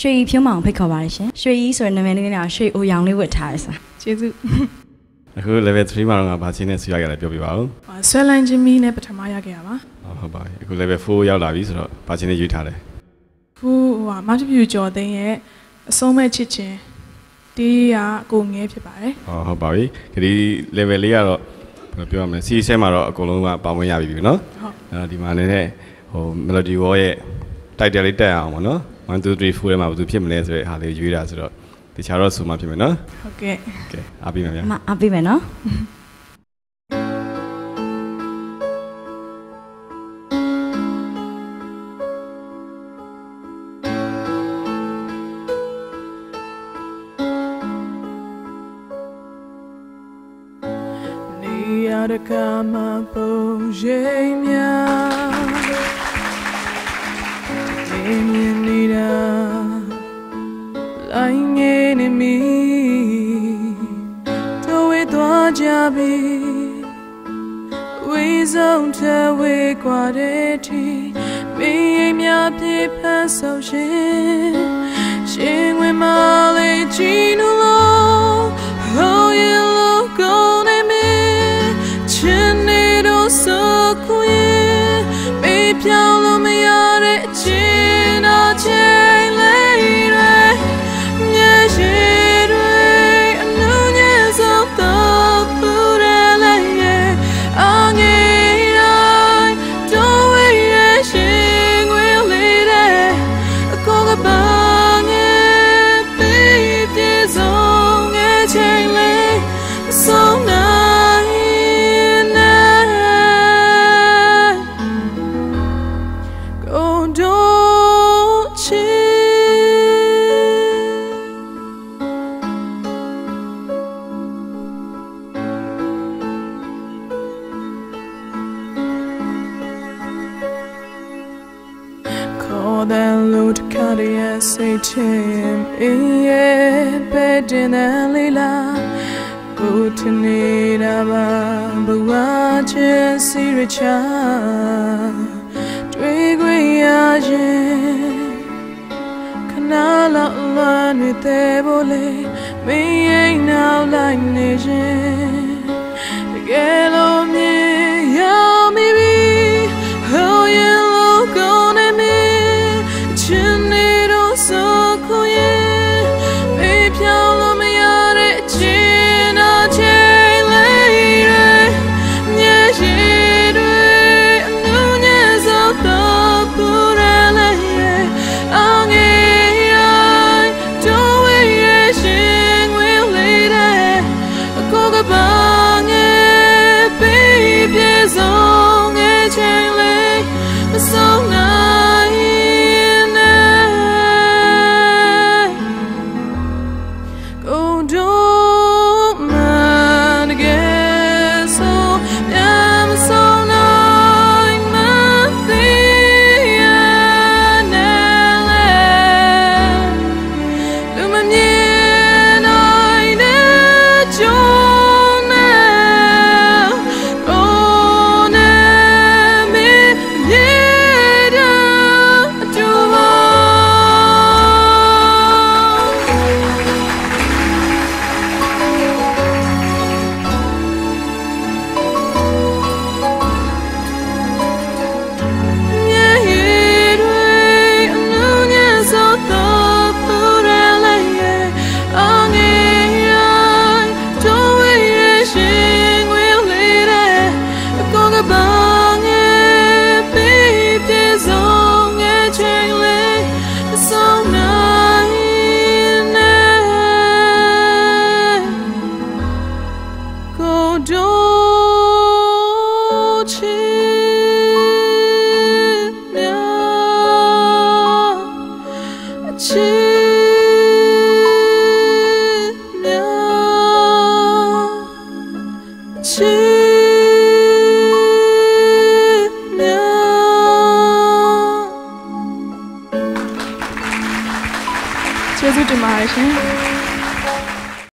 ရွှေဤဖြုံးမောင်ဖိတ်ခေါ်ပါရရှင်ရွှေဤဆိုတဲ့နာမည်လေးနဲ့ရွှေအိုရောင်လေးဝတ်ထားရစားကျေးဇူးအခု level 3မှာတော့ငါဘာချင်းနဲ့ဆူရခဲ့လဲပြောပြပါဦးဆွဲလန်းချင်းမီနဲ့ပထမရခဲ့ရပါဟုတ်ဟုတ်ပါပြီအခု level 4ရောက်လာပြီဆိုတော့ဘာချင်းနဲ့ရွေးထားလဲခုဟိုဟာမတ်ပြူကျော်သိန်းရဲ့အဆုံးမဲ့ချစ်ချင်းတီးရကိုငဲဖြစ်ပါတယ်ဟုတ်ဟုတ်ပါပြီဒီ level လေးကတော့ဘယ်လိုပြောရမလဲစီးဆဲမှာတော့အကုန်လုံးကပါဝင်ရပြီပြီနော်ဟုတ်အဲ့တော့ဒီမှာလည်းဟို melody wall ရဲ့ title လေးတက်အောင်ပေါ့နော် 1 2 3 4ထဲမှာဘာသူဖြစ်မလဲဆိုတဲ့ဟာလေးရွေးတာဆိုတော့တခြားတော့ဆိုမှဖြစ်မယ်နော်ဟုတ်ကဲ့ကဲအားပေးမယ်ဗျာအမအပေးမယ်နော်နေရတဲ့ကမှာပုံရိပ်များနေမြင် ဝေးဆုံးထဝေးกว่าတဲ့တီမင်းများပြေဖန်ဆောင်ရှင်ရှင်ဝင်မလေးချီနူလို့ Oh you look on at me ချင်နေတော့စခွေမေးပြောင်းလို့မရတဲ့အချင်းအချင်း ဆုံးငယ်ချင်း ခေါ်တဲ့လူတစ်ခါတည်းရဲ့စိတ်ချင်းအေးရဲ့ပဲတင်တဲ့လေးလားကိုထနေတာပါဘဝချင်းစီရချာတွေ့ခွင့်ရရင်ခဏလောက်လာနေတဲ့ဘလေမင်းရင်နောက်လိုက်နေခြင်းတကယ်လို့မြင် ဆုံး cô đâu chỉ chỉ ကျေးဇူးတင်ပါတယ်ရှင်